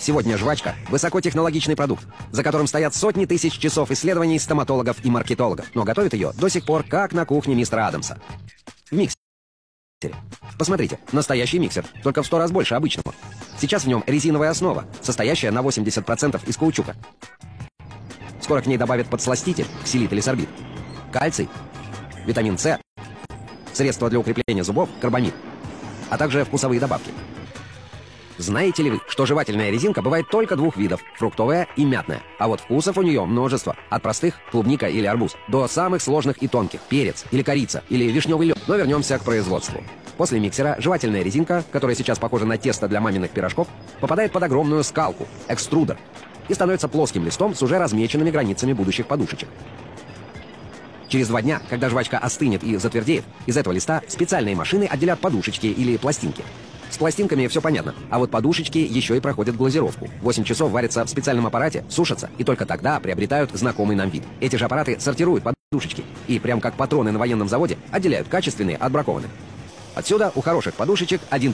Сегодня жвачка – высокотехнологичный продукт, за которым стоят сотни тысяч часов исследований стоматологов и маркетологов, но готовят ее до сих пор как на кухне мистера Адамса. В миксере. Посмотрите, настоящий миксер, только в сто раз больше обычного. Сейчас в нем резиновая основа, состоящая на 80% из каучука. Скоро к ней добавят подсластитель, ксилит или сорбит, кальций, витамин С, средства для укрепления зубов, карбамид, а также вкусовые добавки – знаете ли вы, что жевательная резинка бывает только двух видов – фруктовая и мятная. А вот вкусов у нее множество. От простых – клубника или арбуз, до самых сложных и тонких – перец или корица или вишневый лед. Но вернемся к производству. После миксера жевательная резинка, которая сейчас похожа на тесто для маминых пирожков, попадает под огромную скалку – экструдер и становится плоским листом с уже размеченными границами будущих подушечек. Через два дня, когда жвачка остынет и затвердеет, из этого листа специальные машины отделят подушечки или пластинки – с пластинками все понятно, а вот подушечки еще и проходят глазировку. 8 часов варятся в специальном аппарате, сушатся, и только тогда приобретают знакомый нам вид. Эти же аппараты сортируют подушечки и, прям как патроны на военном заводе, отделяют качественные от бракованных. Отсюда у хороших подушечек один